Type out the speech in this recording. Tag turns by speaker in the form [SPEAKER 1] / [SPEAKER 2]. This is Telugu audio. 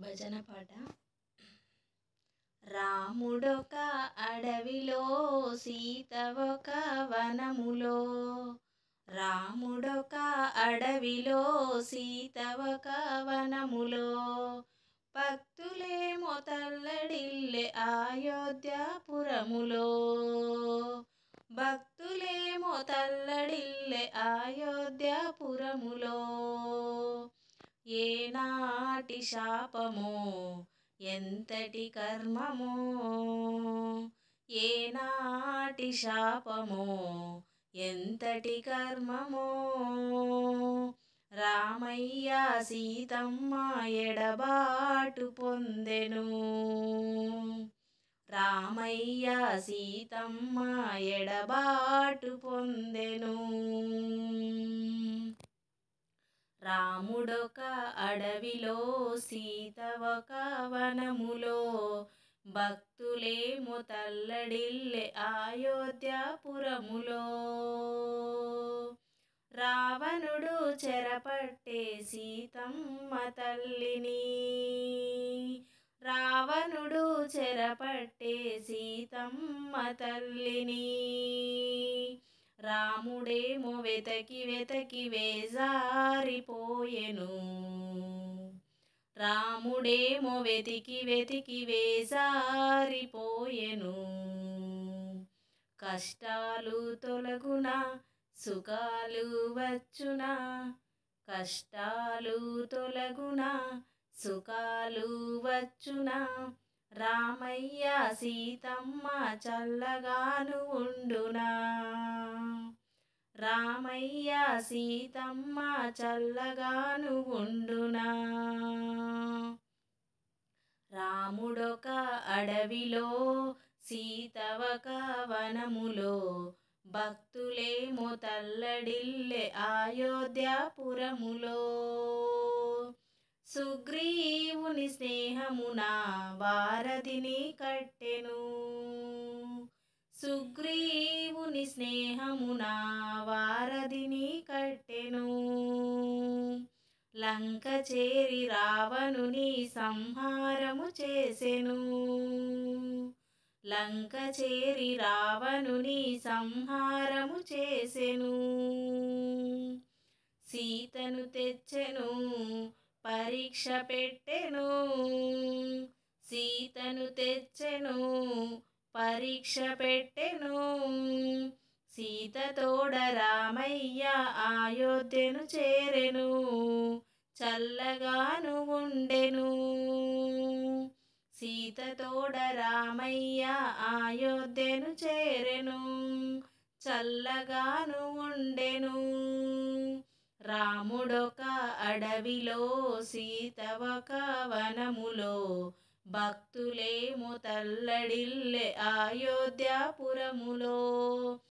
[SPEAKER 1] భజన పాట. రాముడొక అడవిలో సీత ఒక వనములో. రాముడొక అడవిలో సీత ఒక వనములో. భక్తులేమో తల్లడిల్లె అయోధ్యాపురములో. భక్తులేమో తల్లడిల్లె అయోధ్యాపురములో. ఏనాటి శాపమో? ఎంతటి కర్మమో? ఏనాటి శాపమో? ఎంతటి కర్మమో? రామయ్య సీతమ్మ ఎడబాటు పొందెను. రామయ్య సీతమ్మ ఎడబాటు పొందెను. రాముడొక అడవిలో సీత ఒక వనములో. భక్తులేమో తల్లడిల్లె అయోధ్యాపురములో. రావణుడు చెరపట్టే సీతమ్మ తల్లిని. రావణుడు చెరపట్టే సీతమ్మ తల్లిని. రాముడేమో వెతకి వెతకి వేజారిపోయెను. రాముడేమో వెతికి వెతికి వేజారిపోయెను. కష్టాలు తొలగునా సుఖాలు వచ్చునా? కష్టాలు తొలగునా సుఖాలు వచ్చునా? రామయ్య సీతమ్మ చల్లగాను ఉండునా? రామయ్య సీతమ్మ చల్లగాను ఉండునా? రాముడొక అడవిలో సీత ఒక వనములో భక్తులేమో తల్లడిల్లె అయోధ్యాపురములో. సుగ్రీవుని స్నేహమున వారధిని కట్టెను. సుగ్రీవుని స్నేహమున వారధిని కట్టెను. లంక చేరి రావణుని సంహారము చేసెను. లంక చేరి రావణుని సంహారము చేసెను. సీతను తెచ్చెను పరీక్ష పెట్టెను సీతను తెచ్చెను పరీక్ష పెట్టెను. సీత తోడ రామయ్య అయోధ్యను చేరెను చల్లగాను ఉండెను. సీత తోడ రామయ్య అయోధ్యను చేరెను చల్లగాను ఉండెను. రాముడొక అడవిలో సీత ఒక వనములో తల్లడిల్లె అయోధ్యాపురములో.